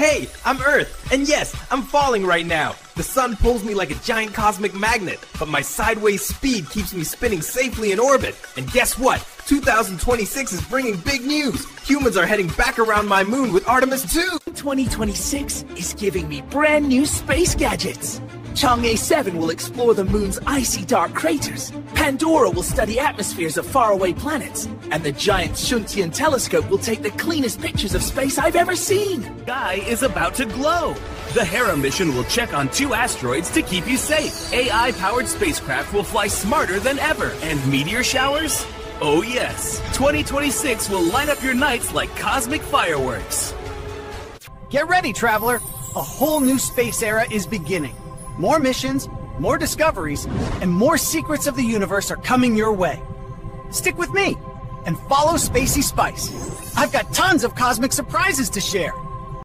Hey, I'm Earth, and yes, I'm falling right now. The sun pulls me like a giant cosmic magnet, but my sideways speed keeps me spinning safely in orbit. And guess what? 2026 is bringing big news. Humans are heading back around my moon with Artemis 2. 2026 is giving me brand new space gadgets. Chang'e 7 will explore the moon's icy dark craters. Pandora will study atmospheres of faraway planets. And the giant Xuntian telescope will take the cleanest pictures of space I've ever seen. Sky is about to glow. The Hera mission will check on two asteroids to keep you safe. AI powered spacecraft will fly smarter than ever. And meteor showers? Oh, yes. 2026 will light up your nights like cosmic fireworks. Get ready, traveler! A whole new space era is beginning. More missions, more discoveries, and more secrets of the universe are coming your way. Stick with me and follow Spacy Spice. I've got tons of cosmic surprises to share.